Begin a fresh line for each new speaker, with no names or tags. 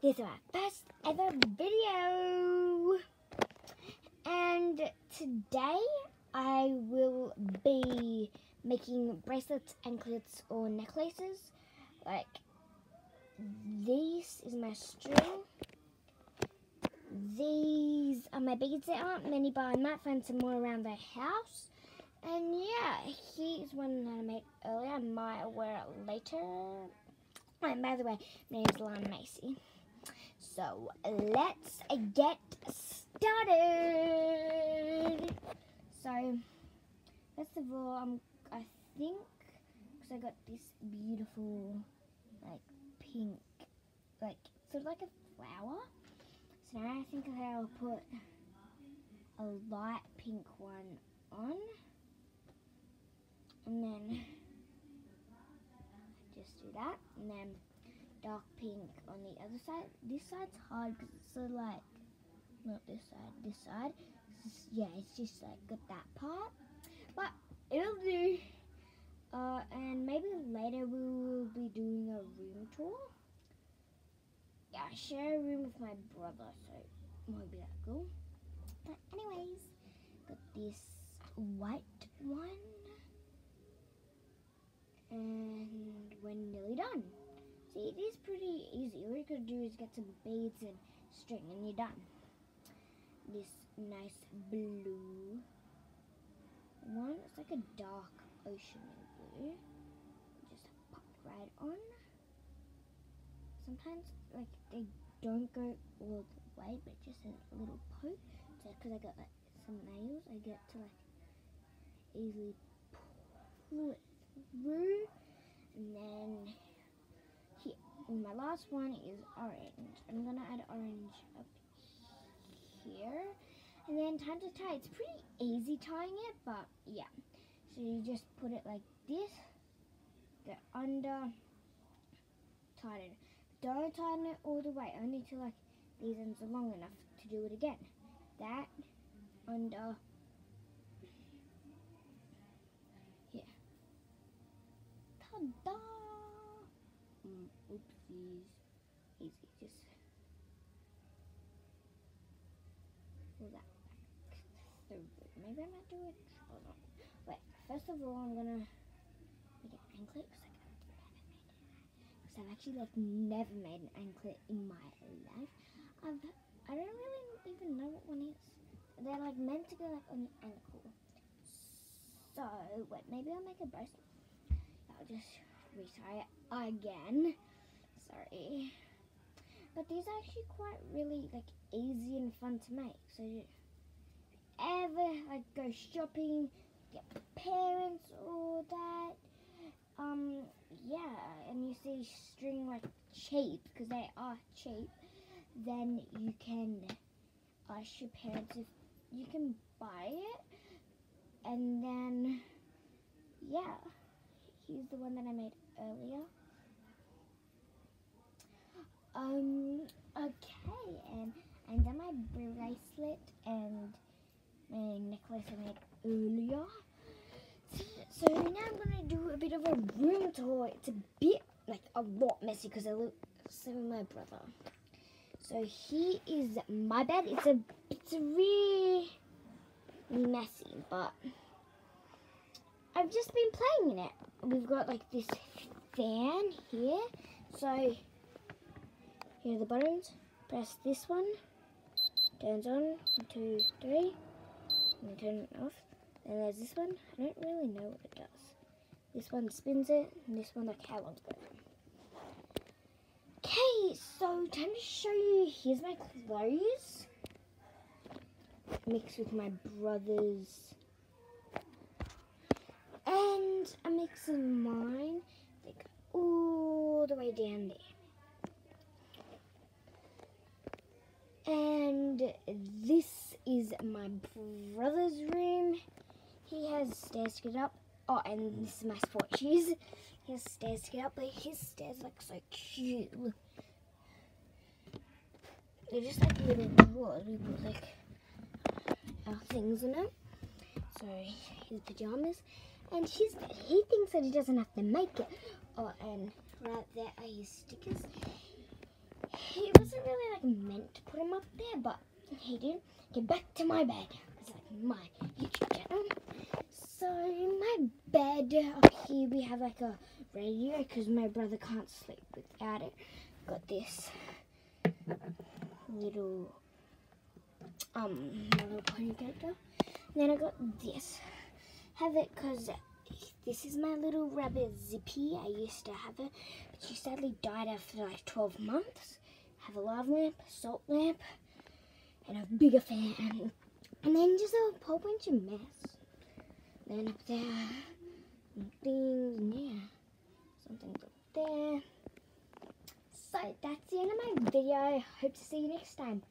This is my first ever video. And today I will be making bracelets, anklets, or necklaces. Like, this is my string. These are my beads. There aren't many, but I might find some more around the house. And yeah, here's one that I made earlier. I might wear it later. Oh, and by the way, my name is Lana Macy. So let's get started. So first of all, I'm, I think because I got this beautiful like pink, like sort of like a flower. So now I think I'll put a light pink one on, and then just do that, and then dark pink on the other side. This side's hard because it's of like, not this side, this side. It's, yeah, it's just like got that part. But it'll do. Uh, and maybe later we will be doing a room tour. Yeah, I share a room with my brother, so it might be that cool. But anyways, got this white one. And we're nearly done. See, it is pretty easy. All you gotta do is get some beads and string and you're done. This nice blue one. It's like a dark ocean blue. Just pop right on. Sometimes, like, they don't go all the way, but just a little poke. So, because I got, like, some nails, I get to, like, easily pull it through. And then and my last one is orange. I'm gonna add orange up here. And then time to tie. It's pretty easy tying it, but yeah. So you just put it like this. Go under, tighten. It. Don't tighten it all the way, only till like these ends are long enough to do it again. That, under, here. Ta-da! Mm, oopsies. Easy, just pull that back. Maybe I might do it. Oh no. Wait, first of all, I'm gonna make an anklet because I've actually like never made an anklet in my life. I've I don't really even know what one is. They're like meant to go like on your ankle. So wait, maybe I'll make a bracelet. I'll just retry it again. Sorry. But these are actually quite really like easy and fun to make. So if you ever like go shopping, get parents or that, um, yeah, and you see string like cheap because they are cheap, then you can ask your parents if you can buy it, and then yeah, here's the one that I made earlier. Um, okay, and and then my bracelet and my necklace I made earlier. So now I'm gonna do a bit of a room tour. It's a bit like a lot messy because I look so my brother. So here is my bed. It's a it's a really messy, but I've just been playing in it. We've got like this fan here. So here are the buttons. Press this one. Turns on. One, two, three. And turn it off. And there's this one. I don't really know what it does. This one spins it. And this one, like how long's going. Okay, so time to show you. Here's my clothes. Mixed with my brother's. And a mix of mine. Go all the way down there. And this is my brother's room. He has stairs to get up. Oh, and this is my sport shoes. He has stairs to get up, but his stairs look so cute. They're just like little drawers. We put like our things in them. So his pajamas. And his he thinks that he doesn't have to make it. Oh, and right there are his stickers. He wasn't really like meant to put him up there, but he didn't. Get back to my bed. It's like my YouTube channel. So in my bed up here we have like a radio because my brother can't sleep without it. Got this little um little pony character. then I got this. Have it because this is my little rabbit Zippy. I used to have it, but she sadly died after like 12 months. Have a lava lamp, salt lamp, and a bigger fan. And then just a whole bunch of mess. Then up there, things, yeah, something up there. So that's the end of my video. Hope to see you next time.